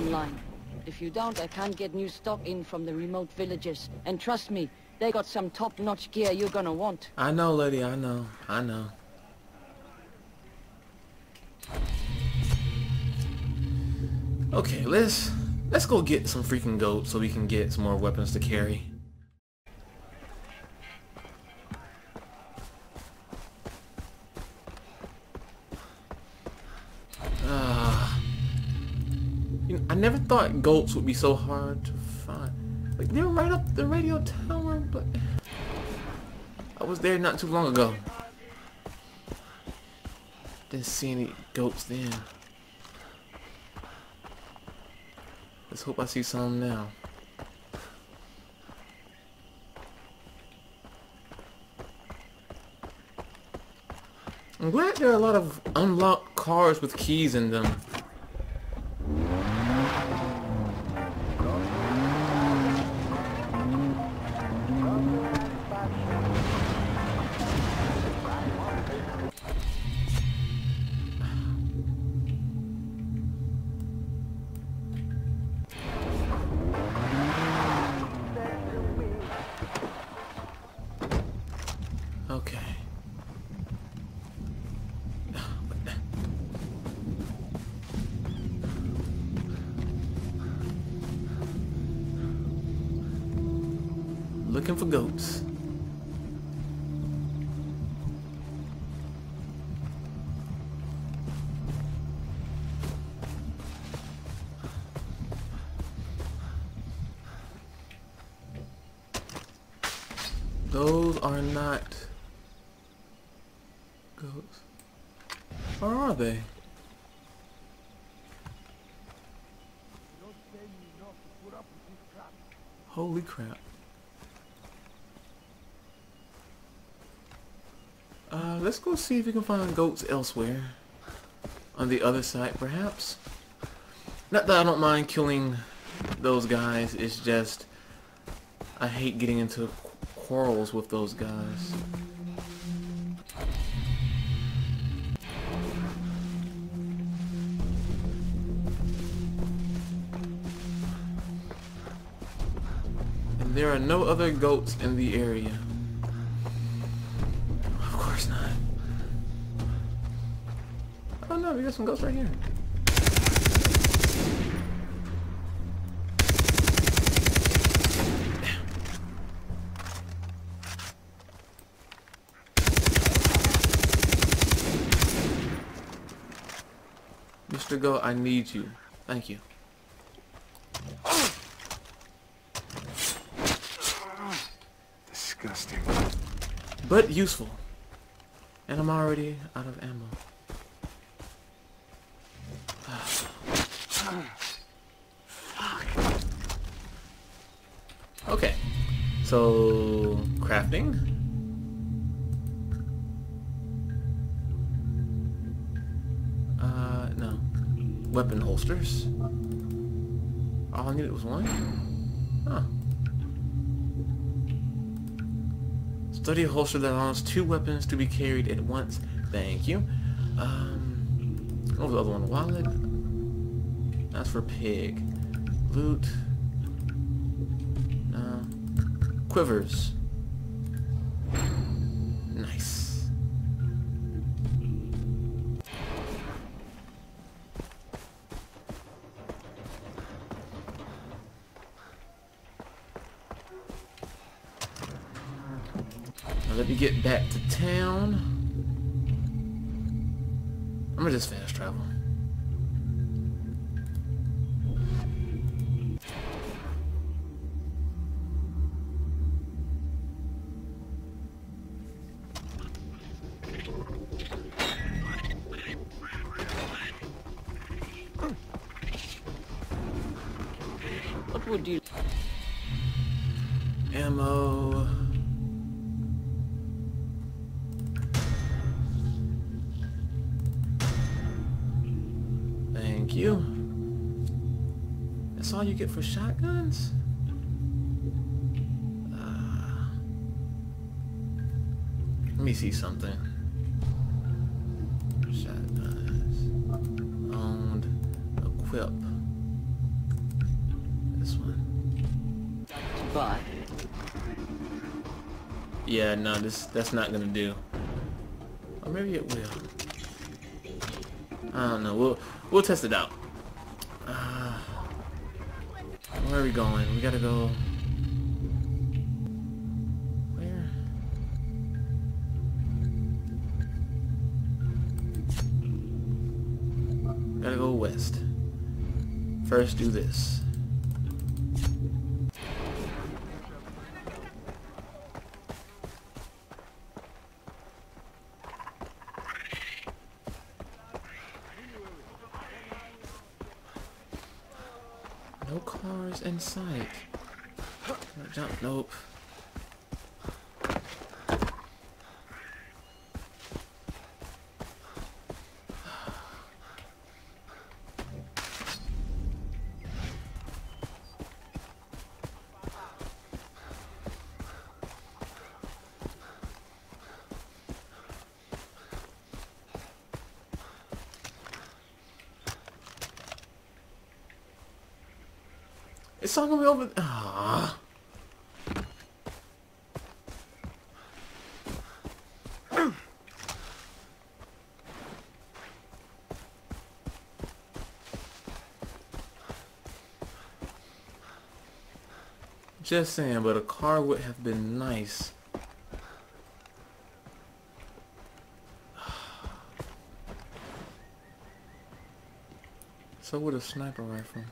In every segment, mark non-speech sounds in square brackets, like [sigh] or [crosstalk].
online. If you don't, I can't get new stock in from the remote villages. And trust me, they got some top-notch gear you're gonna want. I know, lady. I know. I know. Okay, let's let's go get some freaking goats so we can get some more weapons to carry. Thought goats would be so hard to find. Like they're right up the radio tower, but I was there not too long ago. Didn't see any goats then. Let's hope I see some now. I'm glad there are a lot of unlocked cars with keys in them. Are not goats. Or are they? Holy crap. Uh, let's go see if we can find goats elsewhere. On the other side, perhaps. Not that I don't mind killing those guys, it's just... I hate getting into quarrels with those guys. And there are no other goats in the area. Of course not. Oh no, we got some goats right here. Goat, I need you. Thank you. Disgusting. But useful. And I'm already out of ammo. [sighs] Okay. So, crafting. Weapon holsters. All I needed was one? Huh. Study a holster that allows two weapons to be carried at once. Thank you. Um, what was the other one? Wallet. That's for pig. Loot. No. Quivers. Let me get back to town. I'm gonna just fast travel. You get for shotguns? Uh, let me see something. Shotguns. Owned. Equip. this one. But Yeah, no, this that's not gonna do. Or maybe it will. I don't know. We'll we'll test it out. Uh, where are we going? We gotta go. Where? Gotta go west. First, do this. Cars in sight. Jump. Nope. It's not gonna be over. Ah. Just saying, but a car would have been nice. [sighs] So would a sniper rifle.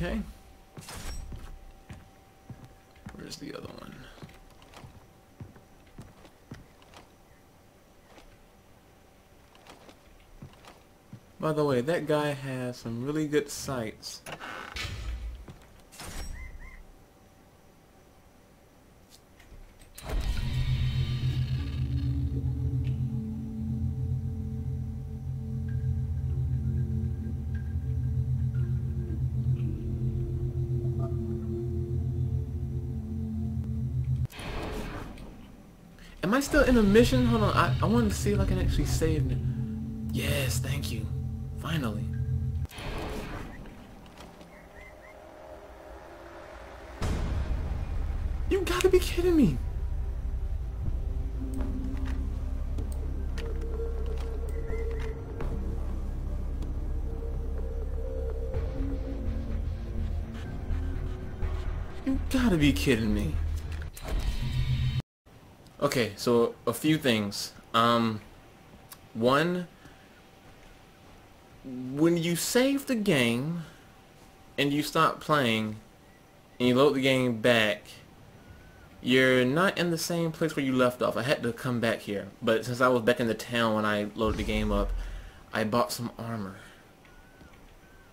Okay. Where's the other one? By the way, that guy has some really good sights. Still in a mission? Hold on, I, I wanted to see if I can actually save it. Yes, thank you. Finally. You gotta be kidding me. You gotta be kidding me. Okay, so a few things. Um, one, when you save the game and you stop playing and you load the game back, you're not in the same place where you left off. I had to come back here, but since I was back in the town when I loaded the game up, I bought some armor.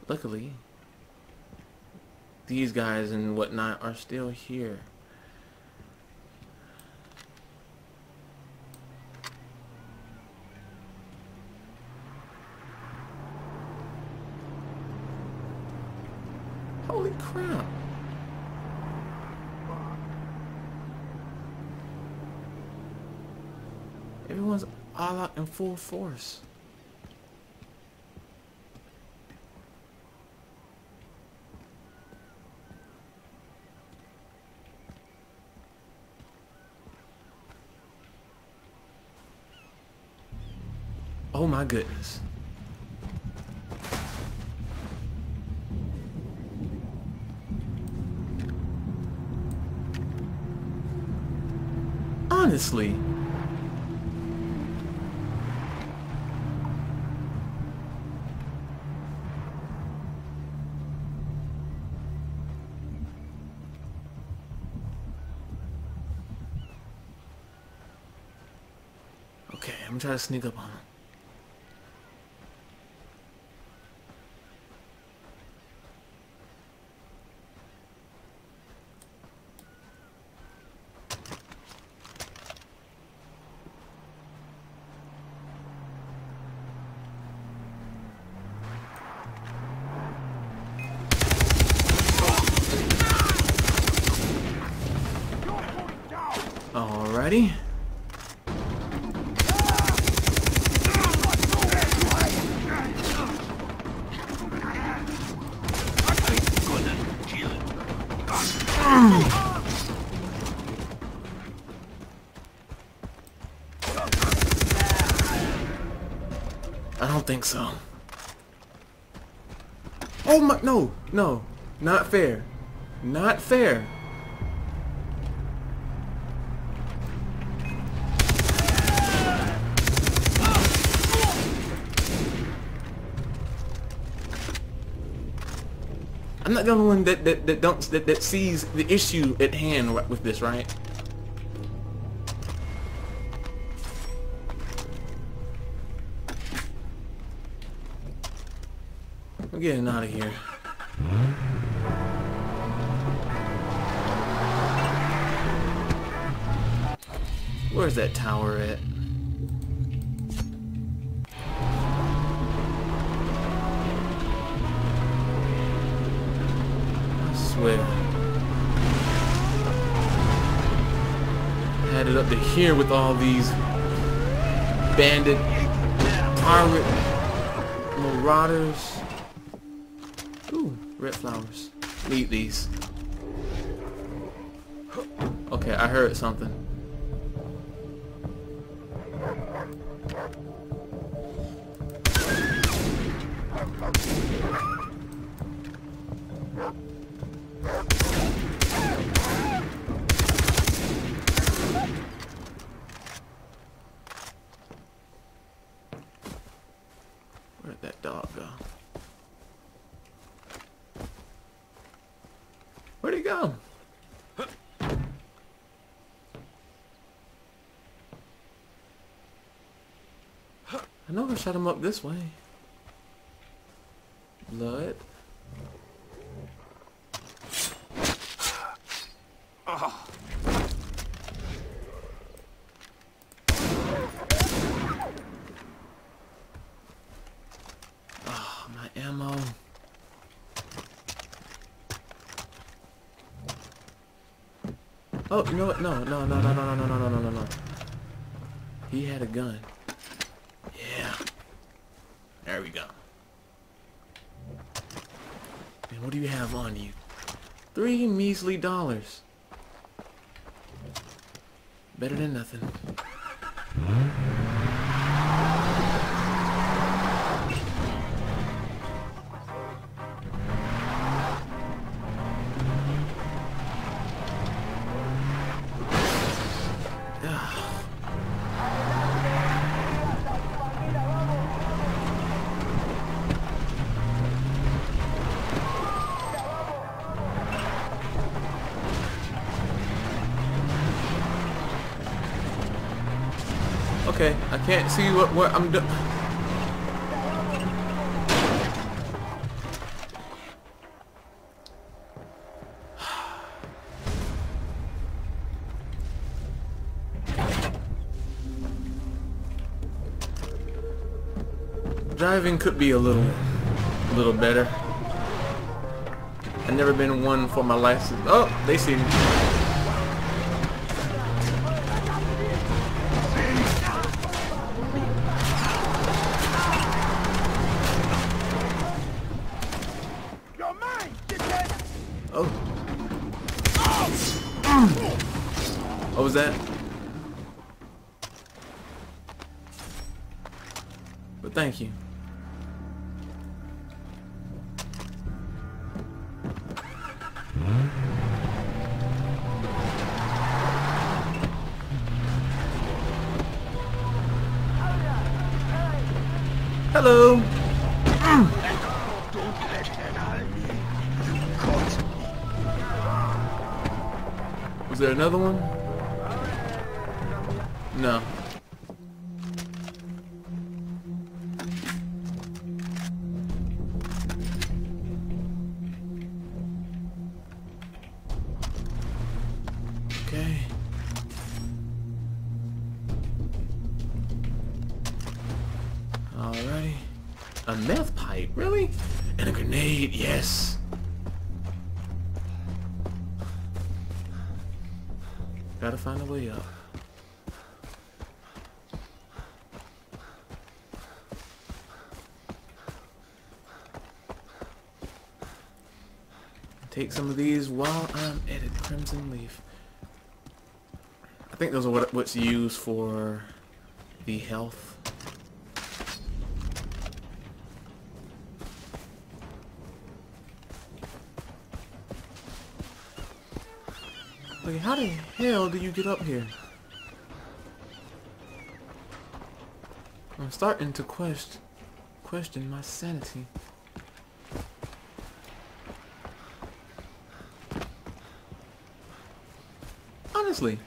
Luckily, these guys and whatnot are still here. Holy crap. Everyone's all out in full force. Oh my goodness. Honestly. I'm trying to sneak up on him. Alrighty. So. Um. Oh my, no, no, not fair. Not fair. I'm not the only one that that that don't that, that sees the issue at hand with this, right? I'm getting out of here. Where's that tower at? I swear. Had it up to here with all these bandit pirate marauders. Red flowers. Need these. Okay, I heard something. Where'd that dog go? Where'd he go? Know I shot him up this way. Blood. Oh, my ammo. Oh, you know what? No, no, no, no, no, no, no, no, no, no, no. He had a gun. There we go. And what do you have on you? Three measly dollars. Better than nothing. Okay, I can't see what what I'm doing. Driving could be a little, a little better. I've never been one for my license. Oh, they see me. What was that? But thank you. Hello. Was there another one? No. Okay. Alrighty. A meth pipe, really? And a grenade, yes. gotta find a way up. Take some of these while I'm at it. Crimson Leaf. I think those are what, what's used for the health How the hell do you get up here? I'm starting to question question my sanity. Honestly.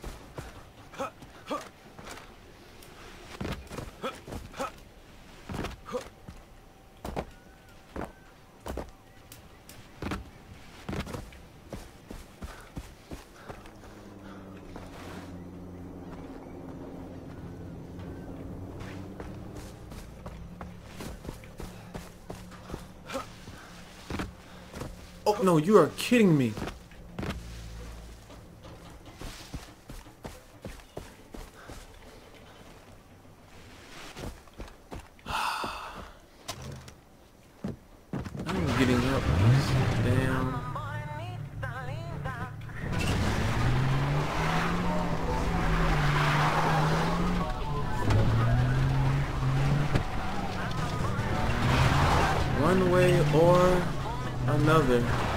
No, you are kidding me. One way or another.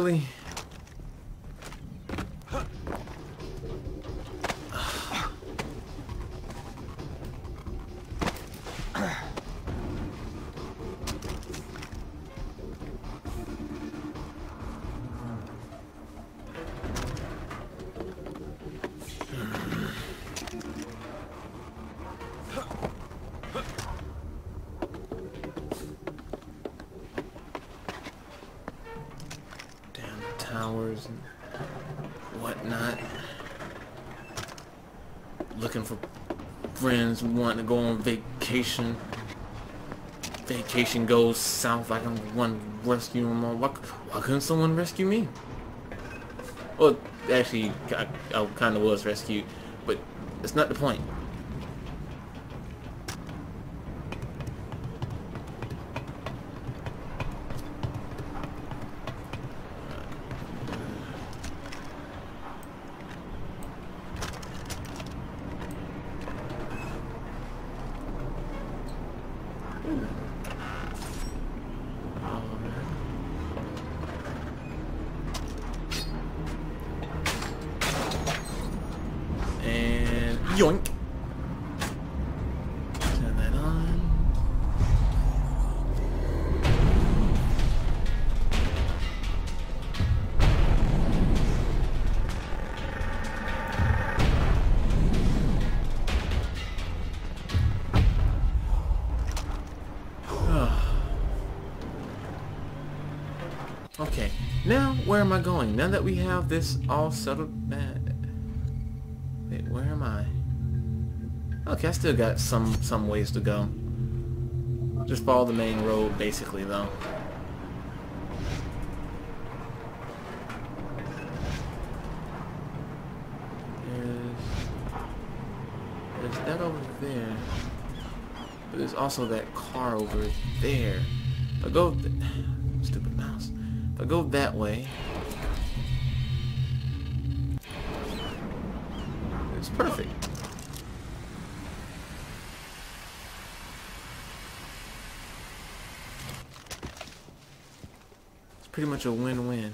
Really? Towers and whatnot. Looking for friends wanting to go on vacation. Vacation goes south like I'm one rescue them all. Why, why couldn't someone rescue me? Well, actually, I, I kind of was rescued, but it's not the point. And yoink. Where am I going? Now that we have this all settled, wait, where am I? Okay, I still got some some ways to go. Just follow the main road, basically, though. There's, there's that over there, but there's also that car over there. If I go, [sighs] stupid mouse. If I go that way, it's perfect. It's pretty much a win-win.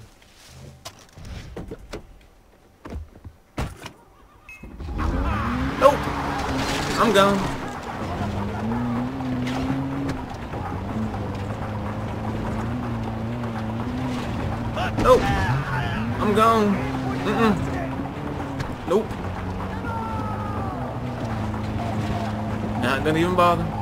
Nope! I'm gone. Nope. I'm gone. Mm-mm. Nope. Not gonna even bother.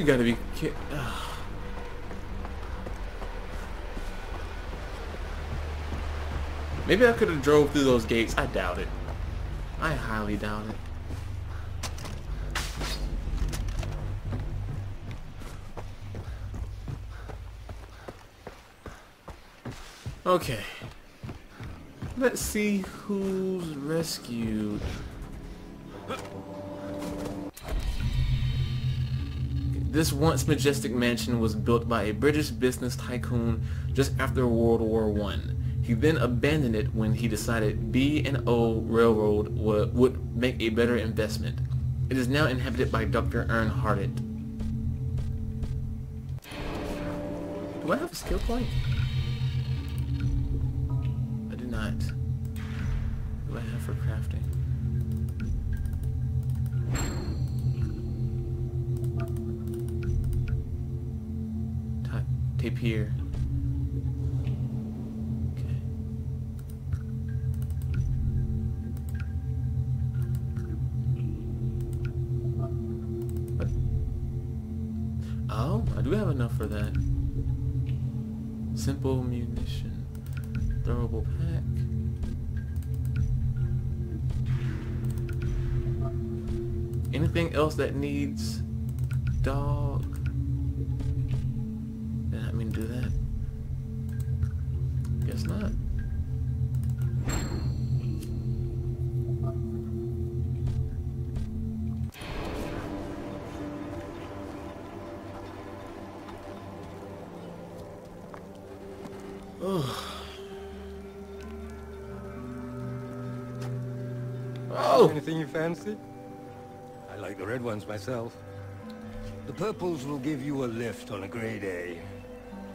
You gotta be kidding. [sighs] Maybe I could have drove through those gates. I doubt it. I highly doubt it. Okay. Let's see who's rescued. This once majestic mansion was built by a British business tycoon just after World War One. He then abandoned it when he decided B&O Railroad would, make a better investment. It is now inhabited by Dr. Earnhardt. Do I have a skill point? I do not. What do I have for crafting? Tape here. Oh, I do have enough for that. Simple munition. Throwable pack. Anything else that needs dog? Anything you fancy? I like the red ones myself. The purples will give you a lift on a grey day.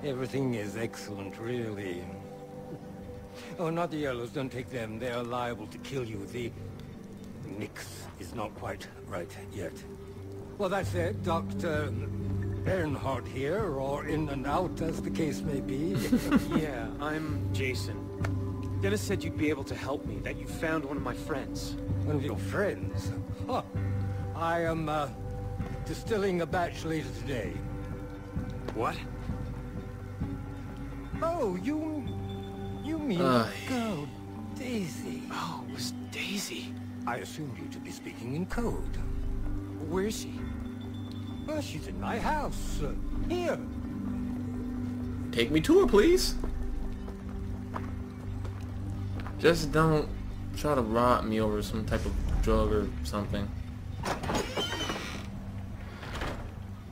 Everything is excellent, really. Oh, not the yellows. Don't take them. They are liable to kill you. The mix is not quite right yet. Well, that's it. Dr. Earnhardt here, or in and out, as the case may be. [laughs] Yeah, I'm Jason. Dennis said you'd be able to help me, that you found one of my friends. One of your friends? Huh. I am, uh, distilling a batch later today. What? Oh, you... You mean the girl, Daisy. Oh, it was Daisy. I assumed you to be speaking in code. Where is she? Well, she's in my house. Uh, here. Take me to her, please. Just don't try to rob me over some type of drug or something.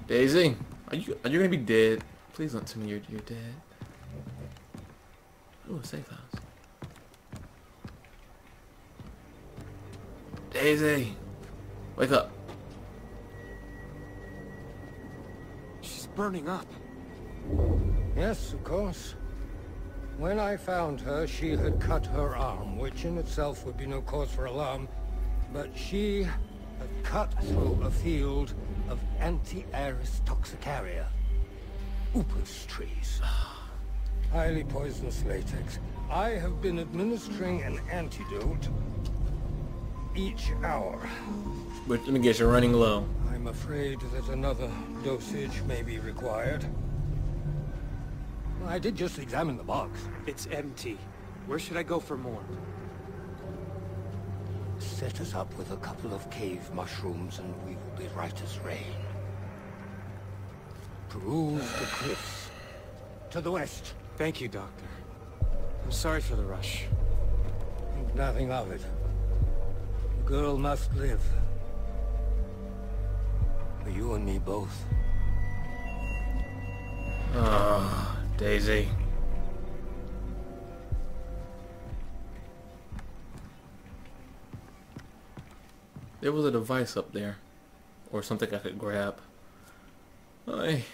Daisy, are you are you gonna be dead? Please don't tell me you're you're dead. Ooh, safe house. Daisy, wake up. She's burning up. Yes, of course. When I found her, she had cut her arm, which in itself would be no cause for alarm. But she had cut through a field of Antiaris toxicaria. Upas trees. [sighs] Highly poisonous latex. I have been administering an antidote each hour. But let me guess, you're running low. I'm afraid that another dosage may be required. I did just examine the box. It's empty. Where should I go for more? Set us up with a couple of cave mushrooms and we will be right as rain. Peruse the cliffs. To the west. Thank you, Doctor. I'm sorry for the rush. Think nothing of it. The girl must live. For you and me both. Ah, Daisy. There was a device up there. Or something I could grab. I